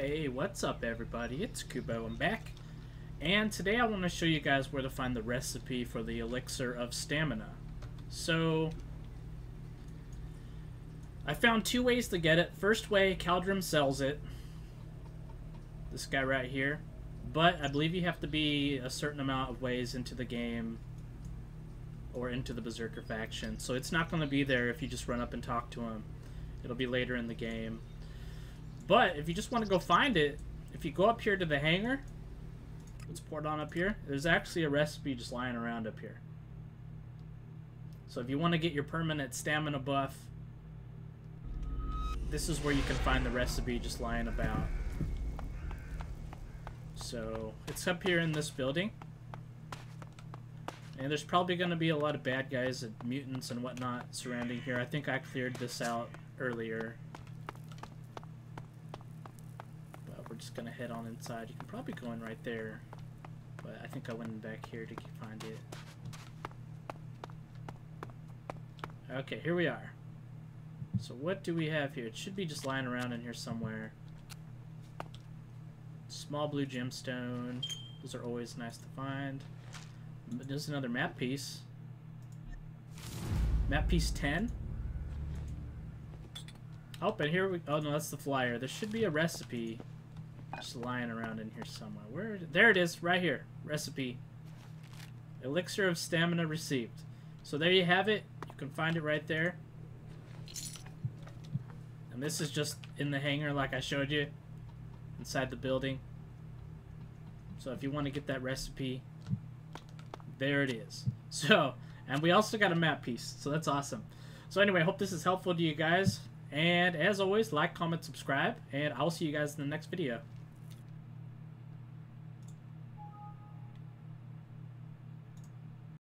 Hey, what's up everybody? It's Kupo, I'm back. And today I want to show you guys where to find the recipe for the Elixir of Stamina. So, I found two ways to get it. First way, Caldrum sells it. This guy right here. But I believe you have to be a certain amount of ways into the game or into the Berserker faction. So it's not going to be there if you just run up and talk to him. It'll be later in the game. But if you just want to go find it, if you go up here to the hangar, let's pour it on up here. There's actually a recipe just lying around up here. So if you want to get your permanent stamina buff, this is where you can find the recipe just lying about. So it's up here in this building. And there's probably going to be a lot of bad guys and mutants and whatnot surrounding here. I think I cleared this out earlier. Just gonna head on inside. You can probably go in right there, but I think I went back here to find it. Okay, here we are. So what do we have here? It should be just lying around in here somewhere. Small blue gemstone. Those are always nice to find. There's another map piece. Map piece 10. Oh, and here we... Oh, no, that's the flyer. There should be a recipe just lying around in here somewhere. Where? There it is, right here. Recipe. Elixir of Stamina received. So there you have it. You can find it right there. And this is just in the hangar like I showed you. Inside the building. So if you want to get that recipe, there it is. So, and we also got a map piece. So that's awesome. So anyway, I hope this is helpful to you guys. And as always, like, comment, subscribe, and I'll see you guys in the next video.